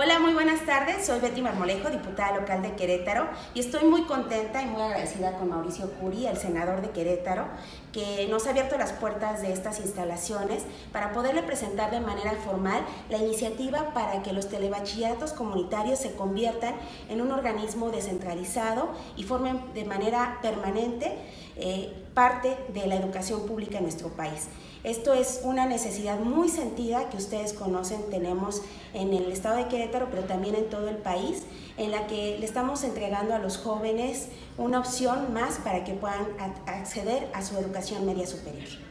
Hola, muy buenas tardes. Soy Betty Marmolejo, diputada local de Querétaro, y estoy muy contenta y muy agradecida con Mauricio Curi, el senador de Querétaro, que nos ha abierto las puertas de estas instalaciones para poderle presentar de manera formal la iniciativa para que los telebachilleratos comunitarios se conviertan en un organismo descentralizado y formen de manera permanente eh, parte de la educación pública en nuestro país. Esto es una necesidad muy sentida que ustedes conocen, tenemos en el estado de Querétaro, pero también en todo el país, en la que le estamos entregando a los jóvenes una opción más para que puedan acceder a su educación media superior.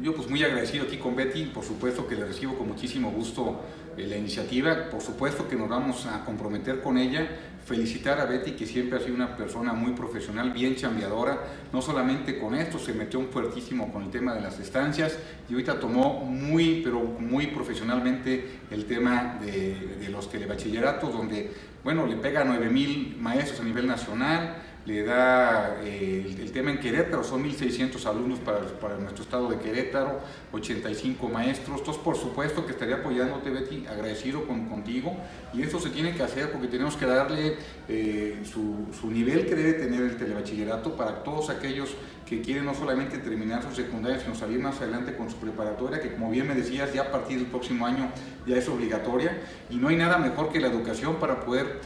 Yo pues muy agradecido aquí con Betty, por supuesto que le recibo con muchísimo gusto eh, la iniciativa, por supuesto que nos vamos a comprometer con ella, felicitar a Betty que siempre ha sido una persona muy profesional, bien chambeadora, no solamente con esto, se metió un fuertísimo con el tema de las estancias y ahorita tomó muy, pero muy profesionalmente el tema de, los telebachilleratos, donde, bueno, le pega a 9 mil maestros a nivel nacional, le da eh, el, tema en Querétaro, son 1.600 alumnos para, para, nuestro estado de Querétaro, 85 maestros, entonces por supuesto que estaría apoyándote Betty, agradecido con, contigo. Y eso se tiene que hacer porque tenemos que darle eh, su, nivel que debe tener el telebachillerato para todos aquellos que quieren no solamente terminar su secundaria, sino salir más adelante con su preparatoria, que como bien me decías, ya a partir del próximo año ya es obligatoria. Y no hay nada mejor que la educación para poder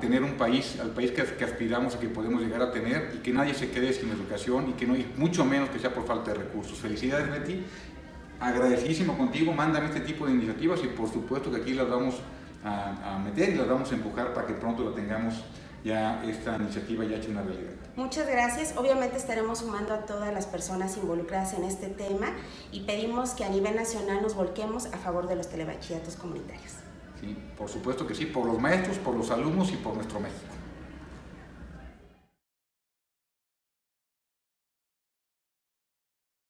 tener un país, al país que, aspiramos a que podemos llegar a tener y que nadie se quede sin educación y que no, y mucho menos que sea por falta de recursos. Felicidades Betty, agradecidísimo contigo, mándame este tipo de iniciativas y por supuesto que aquí las vamos a, a meter y las vamos a empujar para que pronto la tengamos ya esta iniciativa ya hecha una realidad. Muchas gracias. Obviamente estaremos sumando a todas las personas involucradas en este tema y pedimos que a nivel nacional nos volquemos a favor de los telebachilleratos comunitarios. Sí, por supuesto que sí, por los maestros, por los alumnos y por nuestro México.